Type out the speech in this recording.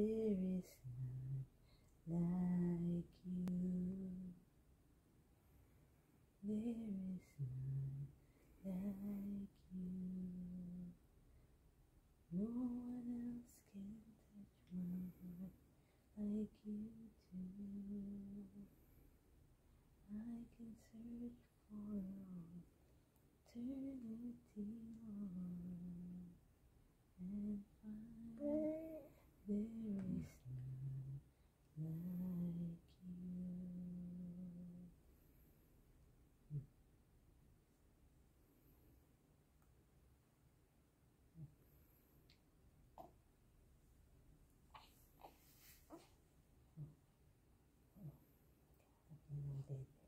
there is none like you. There is none like you. No one else can touch my heart like you do. I can search for. landed.